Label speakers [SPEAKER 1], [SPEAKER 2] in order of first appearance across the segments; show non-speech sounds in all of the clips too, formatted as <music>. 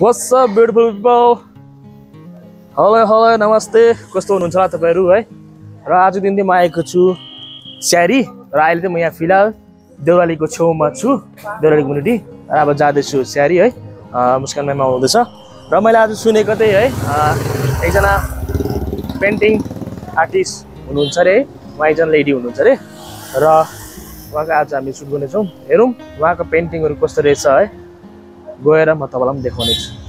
[SPEAKER 1] Up, beautiful people? Hello hello नमस्ते कस्तो हुनुहुन्छ होला तपाईँहरू है? र आजको दिन चाहिँ म आएको छु स्यारी र अहिले चाहिँ म यहाँ फिलहाल देउरालीको छेउमा छु देउराली कम्युनिटी र अब जाँदैछु स्यारी है? मुस्कान म्याम आउँदैछ र मैले आज सुनेको चाहिँ है? एकजना पेन्टिङ आर्टिस्ट हुनुहुन्छ अरे है? उहाँ एकजना लेडी हुनुहुन्छ अरे। र उहाँको आज हामी सुट गर्नेछौँ। हेरौँ उहाँको पेन्टिङहरू कस्तो रहेछ है? गएर म तपाईँलाई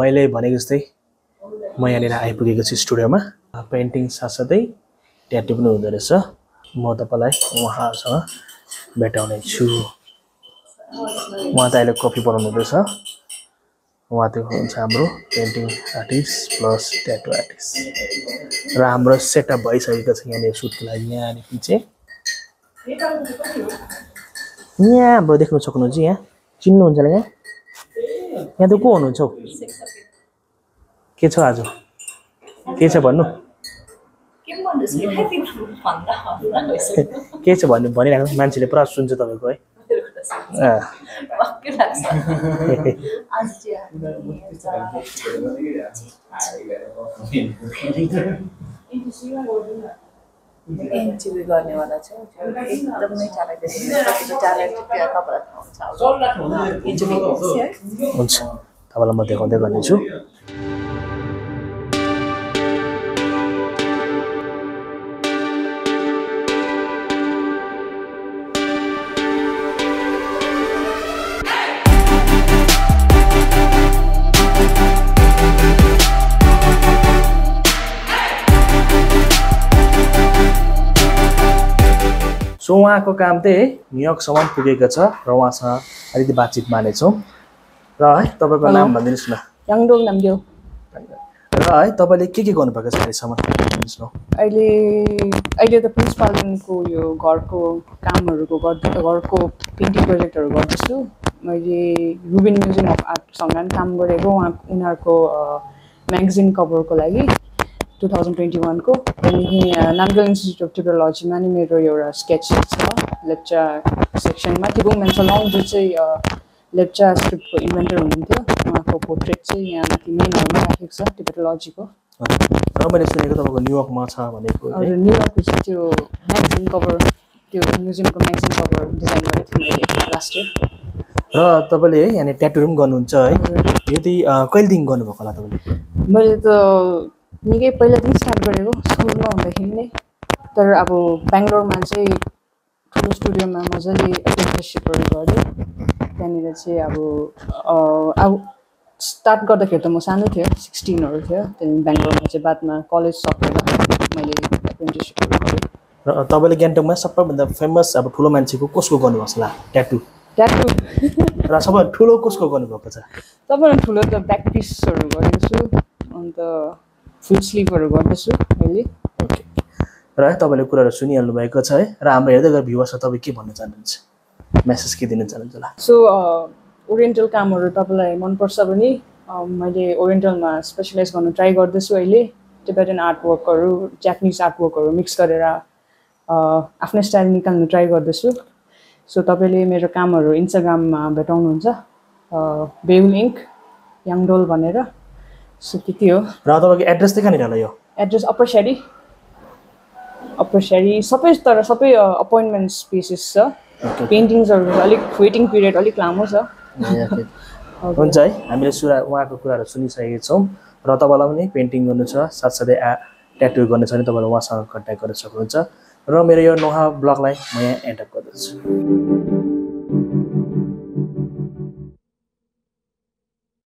[SPEAKER 1] मैले भनेको जस्तै म यहाँनिर आइपुगेको छु स्टुडियोमा। पेन्टिङ साथसाथै ट्याटु पनि हुँदो रहेछ। म तपाईँलाई उहाँसँग भेटाउने छु। उहाँ त अहिले कफी बनाउनु हुँदैछ। उहाँ त्यो हुन्छ हाम्रो painting artist plus tattoo artist. र हाम्रो सेटअप भइसकेको छ यहाँनिर सुटको लागि। यहाँदेखि चाहिँ? यहाँ अब देख्नु सक्नुहुन्छ यहाँ। चिन्नुहुन्छ यहाँ? यहाँ त को हुनुहुन्छ हौ? के छ आज? के छ भन्नु?
[SPEAKER 2] के
[SPEAKER 1] छ भन्नु? भनिरहेको मान्छेले पुरा सुन्छ तपाईँको
[SPEAKER 2] एनटिभी गर्नेवाला छ। एकदमै ट्यालेन्ट है।
[SPEAKER 1] हुन्छ। तपाईँलाई म देखाउँदै गर्नेछु। सो उहाँको काम चाहिँ न्युयोर्कसम्म पुगेको छ र उहाँसँग अलिकति बातचित मानेछौँ। र है तपाईँको नाम भनिदिनुहोस् न।
[SPEAKER 3] याङडोङ नामदेव
[SPEAKER 1] र है तपाईँले के के गर्नुभएको छ अहिलेसम्म न।
[SPEAKER 3] अहिले अहिले त प्रिन्सिपालको यो घरको कामहरूको गर्दै घरको पेन्टिङ प्रोजेक्टहरू गर्दैछु। मैले रुबिन म्युजियम अफ आर्टसँग पनि काम गरेको उहाँ उनीहरूको म्यागजिन कभरको लागि। टु थाउजन्ड ट्वेन्टी वानको त्यहाँदेखि नामगल इन्स्टिच्युट अफ टेक्नोलोजीमा नि मेरो एउटा स्केच छ लेप्चा सेक्सनमा थिबुङ मेन्सलङ जो चाहिँ लेप्चा स्क्रिप्टको इन्भेन्टर हुनुहुन्थ्यो। उहाँको पोर्ट्रेट चाहिँ यहाँ माथि मेन हलमा राखेको छ टिबेटोलोजीको
[SPEAKER 1] र मैले सुनेको तपाईँको न्युयोर्कमा छ भनेको
[SPEAKER 3] न्युयोर्कको चाहिँ त्यो म्यागजिन कभर त्यो म्युजियमको म्यागजिन कभर डिजाइन गरेको थिएँ मैले लास्ट इयर
[SPEAKER 1] र तपाईँले है यहाँनिर ट्याटुहरू पनि गर्नुहुन्छ है। यो चाहिँ अँ, कहिलेदेखि गर्नुभएको होला तपाईँले?
[SPEAKER 3] मैले त निकै पहिलादेखि स्टार्ट गरेको स्कुलमा हुँदाखेरि नै। तर अब बेङ्गलोरमा चाहिँ ठुलो स्टुडियोमा मजाले एप्रेन्टिससिपहरू गरेँ। त्यहाँनिर चाहिँ अब अब स्टार्ट गर्दाखेरि त म सानो थियो सिक्सटिनहरू थियो। त्यहाँदेखि बेङ्गलोरमा चाहिँ बादमा कलेज सकेर मैले एप्रेन्टिससिपहरू गरेँ।
[SPEAKER 1] र तपाईँले गान्तोकमा सबैभन्दा फेमस अब ठुलो मान्छेको कसको गर्नुभएको छ होला ट्याटु
[SPEAKER 3] ट्याटु
[SPEAKER 1] र सबभन्दा ठुलो कसको गर्नुभएको छ?
[SPEAKER 3] सबैभन्दा ठुलो त ब्याक पिसहरू गरेको छु अन्त फुल स्लिभहरू गर्दैछु अहिले
[SPEAKER 1] ओके र तपाईँले कुराहरू सुनिहाल्नु भएको छ है र हाम्रो हेर्दै गएर भ्युवर्सलाई तपाईँ के भन्न चाहनुहुन्छ? मेसेज के दिन चाहनुहुन्छ होला?
[SPEAKER 3] सो ओरिएन्टल कामहरू तपाईँलाई मनपर्छ भने मैले ओरिएन्टलमा स्पेसलाइज गर्नु ट्राई गर्दैछु अहिले। टिबेटन आर्टवर्कहरू जापानिज आर्टवर्कहरू मिक्स गरेर आफ्नै स्टाइल निकाल्नु ट्राई गर्दैछु। सो तपाईँले मेरो कामहरू इन्स्टाग्राममा भेटाउनुहुन्छ बेहुल इङ्क याङडोल भनेर। सो त्यति हो
[SPEAKER 1] र तपाईँको एड्रेस चाहिँ कहाँनिर होला यो।
[SPEAKER 3] Address upper Syari upper Syari सबै तर सबै अपोइन्टमेन्ट स्पेसेस छ। पेन्टिङ्सहरू अलिक वेटिङ पिरियड अलिक लामो छ। <laughs>
[SPEAKER 1] हुन्छ है हामीले सुरा उहाँको कुराहरू सुनिसकेका छौँ। र तपाईँलाई पनि पेन्टिङ गर्नु छ साथसाथै आ ट्याटु गर्नु छ भने तपाईँले उहाँसँग कन्ट्याक्ट गर्न सक्नुहुन्छ। र मेरो यो नोहा ब्लगलाई म यहाँ अप गर्दछु।